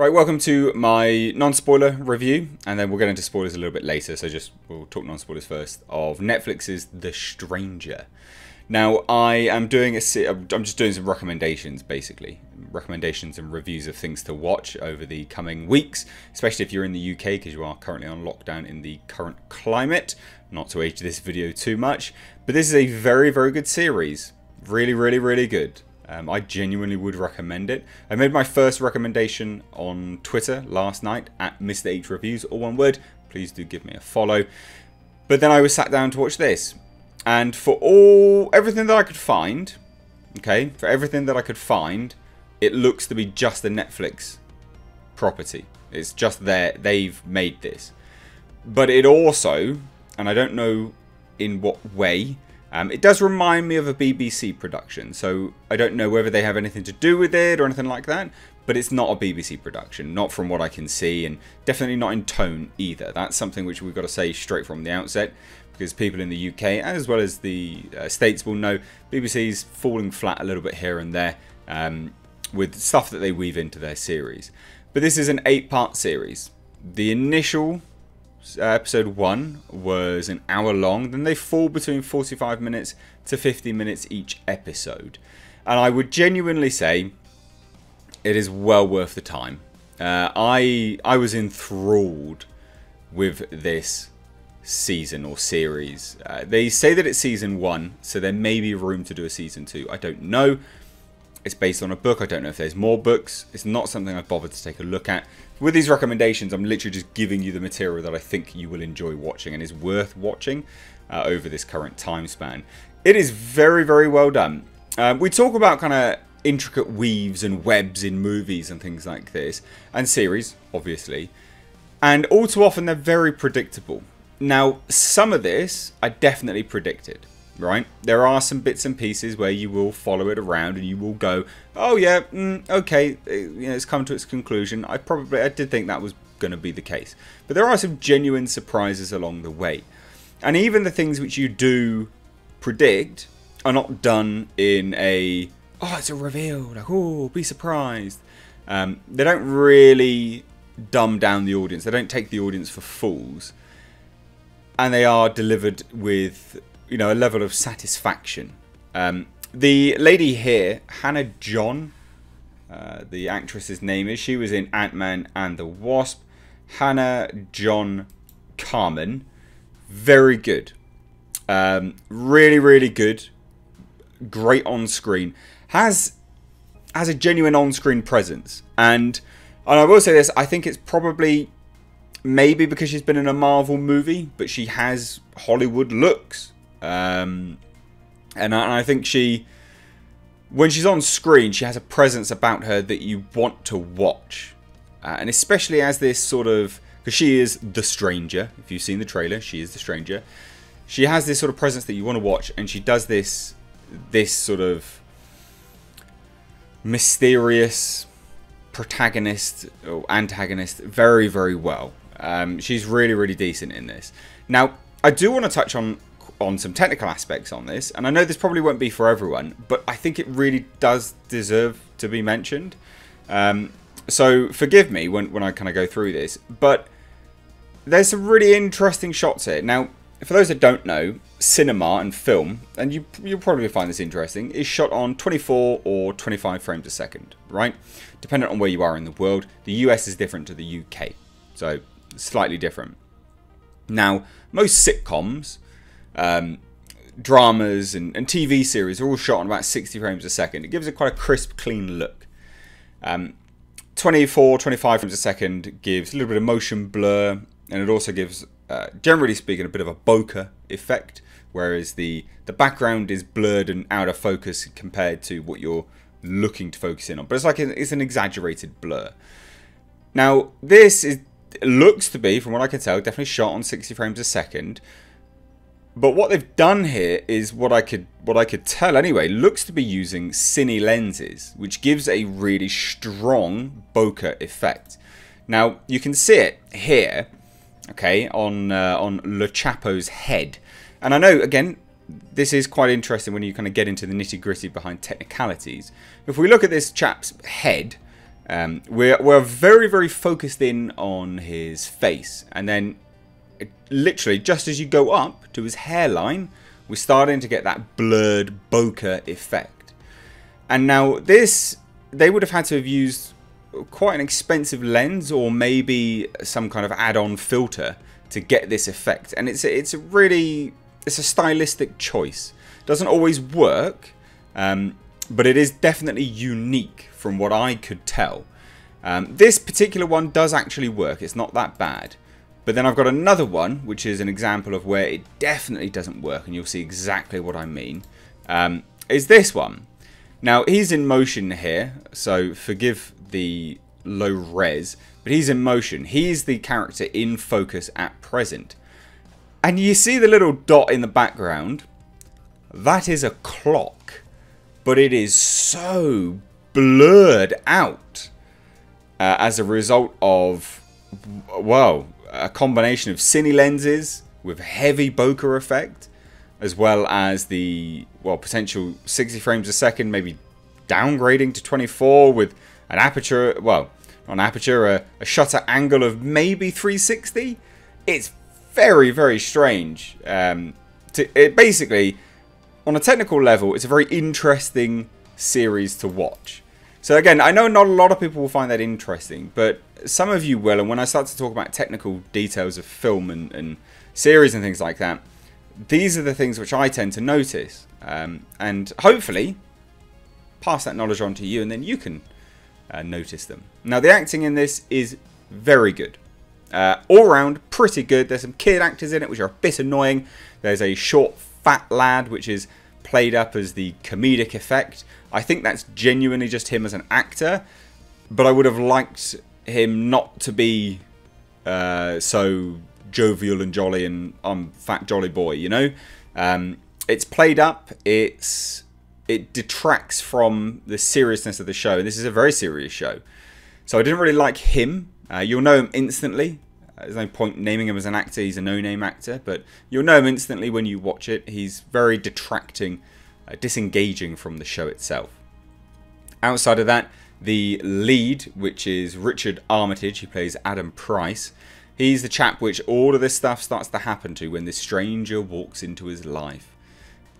Right, welcome to my non-spoiler review, and then we'll get into spoilers a little bit later, so just we'll talk non-spoilers first, of Netflix's The Stranger. Now, I am doing a, I'm just doing some recommendations, basically. Recommendations and reviews of things to watch over the coming weeks, especially if you're in the UK, because you are currently on lockdown in the current climate. Not to age this video too much, but this is a very, very good series. Really, really, really good. Um, I genuinely would recommend it. I made my first recommendation on Twitter last night at Mr. H Reviews, all one word. Please do give me a follow. But then I was sat down to watch this. And for all everything that I could find, okay, for everything that I could find, it looks to be just a Netflix property. It's just there. They've made this. But it also, and I don't know in what way, um, it does remind me of a BBC production, so I don't know whether they have anything to do with it or anything like that, but it's not a BBC production, not from what I can see, and definitely not in tone either. That's something which we've got to say straight from the outset, because people in the UK, as well as the uh, States, will know BBC's falling flat a little bit here and there um, with stuff that they weave into their series. But this is an eight-part series. The initial episode 1 was an hour long. Then they fall between 45 minutes to 50 minutes each episode. And I would genuinely say it is well worth the time. Uh, I I was enthralled with this season or series. Uh, they say that it's season 1, so there may be room to do a season 2. I don't know. It's based on a book. I don't know if there's more books. It's not something I've bothered to take a look at. With these recommendations, I'm literally just giving you the material that I think you will enjoy watching and is worth watching uh, over this current time span. It is very, very well done. Um, we talk about kind of intricate weaves and webs in movies and things like this, and series, obviously. And all too often, they're very predictable. Now, some of this I definitely predicted right? There are some bits and pieces where you will follow it around and you will go, oh yeah, mm, okay, uh, you know, it's come to its conclusion. I probably, I did think that was going to be the case. But there are some genuine surprises along the way. And even the things which you do predict are not done in a, oh, it's a reveal, like, oh, be surprised. Um, they don't really dumb down the audience. They don't take the audience for fools. And they are delivered with you know a level of satisfaction. Um, the lady here, Hannah John, uh, the actress's name is. She was in Ant Man and the Wasp. Hannah John Kamen, very good, um, really really good, great on screen. Has has a genuine on screen presence, and and I will say this: I think it's probably maybe because she's been in a Marvel movie, but she has Hollywood looks. Um, and, I, and I think she, when she's on screen, she has a presence about her that you want to watch. Uh, and especially as this sort of, because she is the stranger. If you've seen the trailer, she is the stranger. She has this sort of presence that you want to watch, and she does this, this sort of mysterious protagonist or antagonist very, very well. Um, she's really, really decent in this. Now, I do want to touch on on some technical aspects on this, and I know this probably won't be for everyone, but I think it really does deserve to be mentioned. Um, so forgive me when, when I kind of go through this, but there's some really interesting shots here. Now, for those that don't know, cinema and film, and you, you'll probably find this interesting, is shot on 24 or 25 frames a second, right? Depending on where you are in the world. The US is different to the UK, so slightly different. Now, most sitcoms um, dramas and, and, TV series are all shot on about 60 frames a second. It gives it quite a crisp, clean look. Um, 24, 25 frames a second gives a little bit of motion blur, and it also gives, uh, generally speaking, a bit of a bokeh effect, whereas the, the background is blurred and out of focus compared to what you're looking to focus in on. But it's like it's an exaggerated blur. Now, this is looks to be, from what I can tell, definitely shot on 60 frames a second. But what they've done here is what I could what I could tell anyway looks to be using cine lenses, which gives a really strong bokeh effect. Now you can see it here, okay, on uh, on Le Chapo's head, and I know again this is quite interesting when you kind of get into the nitty gritty behind technicalities. If we look at this chap's head, Um, we're, we're very, very focused in on his face. And then, literally, just as you go up to his hairline, we're starting to get that blurred bokeh effect. And now, this, they would have had to have used quite an expensive lens or maybe some kind of add-on filter to get this effect. And it's, it's a really, it's a stylistic choice. Doesn't always work, um, but it is definitely unique from what I could tell. Um, this particular one does actually work, it's not that bad. But then I've got another one, which is an example of where it definitely doesn't work, and you'll see exactly what I mean, um, is this one. Now, he's in motion here, so forgive the low res, but he's in motion. He's the character in focus at present. And you see the little dot in the background? That is a clock but it is so blurred out uh, as a result of, well, a combination of cine lenses with heavy bokeh effect, as well as the, well, potential 60 frames a second, maybe downgrading to 24 with an aperture, well, on aperture, a, a shutter angle of maybe 360. It's very, very strange. Um, to, it basically on a technical level, it's a very interesting series to watch. So again, I know not a lot of people will find that interesting, but some of you will. And when I start to talk about technical details of film and, and series and things like that, these are the things which I tend to notice. Um, and hopefully, pass that knowledge on to you, and then you can uh, notice them. Now, the acting in this is very good. Uh, all round, pretty good. There's some kid actors in it, which are a bit annoying. There's a short fat lad, which is played up as the comedic effect. I think that's genuinely just him as an actor, but I would have liked him not to be uh, so jovial and jolly and I'm fat jolly boy, you know? Um, it's played up, it's it detracts from the seriousness of the show, and this is a very serious show. So I didn't really like him. Uh, you'll know him instantly there's no point naming him as an actor. He's a no-name actor, but you'll know him instantly when you watch it. He's very detracting, uh, disengaging from the show itself. Outside of that, the lead, which is Richard Armitage, he plays Adam Price. He's the chap which all of this stuff starts to happen to when this stranger walks into his life.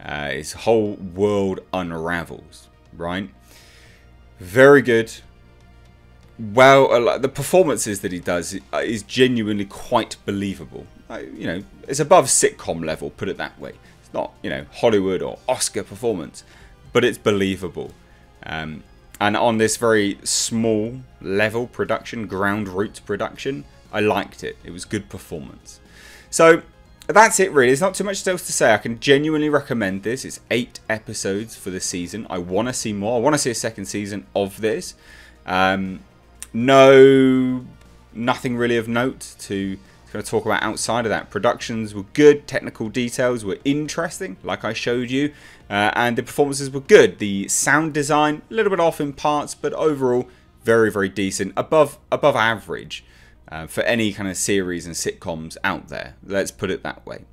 Uh, his whole world unravels, right? Very good well, the performances that he does uh, is genuinely quite believable. You know, it's above sitcom level, put it that way. It's not, you know, Hollywood or Oscar performance, but it's believable. Um, and on this very small level production, ground roots production, I liked it. It was good performance. So that's it really. There's not too much else to say. I can genuinely recommend this. It's eight episodes for the season. I want to see more. I want to see a second season of this. Um, no, nothing really of note to kind to talk about outside of that. Productions were good, technical details were interesting, like I showed you, uh, and the performances were good. The sound design, a little bit off in parts, but overall very, very decent, above above average uh, for any kind of series and sitcoms out there. Let's put it that way.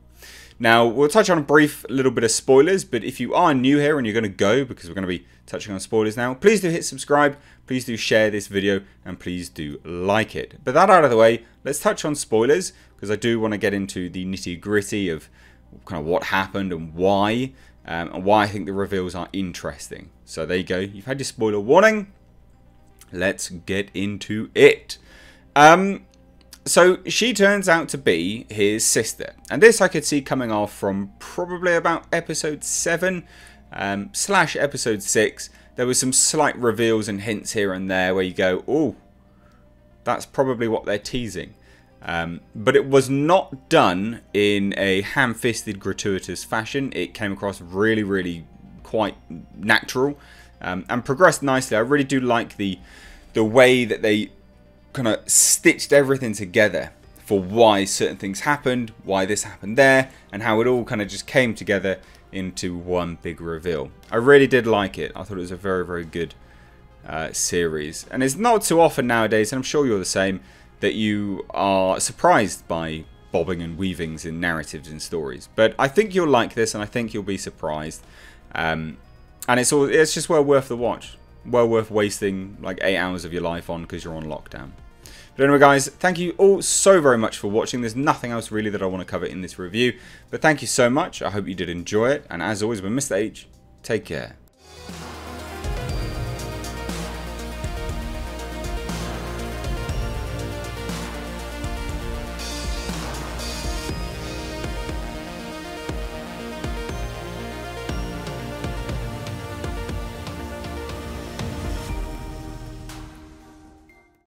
Now, we'll touch on a brief little bit of spoilers, but if you are new here and you're going to go, because we're going to be touching on spoilers now, please do hit subscribe, please do share this video, and please do like it. But that out of the way, let's touch on spoilers, because I do want to get into the nitty gritty of kind of what happened and why, um, and why I think the reveals are interesting. So there you go, you've had your spoiler warning. Let's get into it. Um, so she turns out to be his sister. And this I could see coming off from probably about episode 7 um, slash episode 6. There was some slight reveals and hints here and there where you go, oh, that's probably what they're teasing. Um, but it was not done in a ham-fisted, gratuitous fashion. It came across really, really quite natural um, and progressed nicely. I really do like the the way that they kind of stitched everything together for why certain things happened, why this happened there, and how it all kind of just came together into one big reveal. I really did like it. I thought it was a very, very good uh, series. And it's not too often nowadays, and I'm sure you're the same, that you are surprised by bobbing and weavings in narratives and stories. But I think you'll like this, and I think you'll be surprised. Um, and it's all, it's just well worth the watch. well worth wasting like 8 hours of your life on because you're on lockdown. But anyway guys, thank you all so very much for watching. There's nothing else really that I want to cover in this review. But thank you so much. I hope you did enjoy it. And as always, with Mr. H, take care.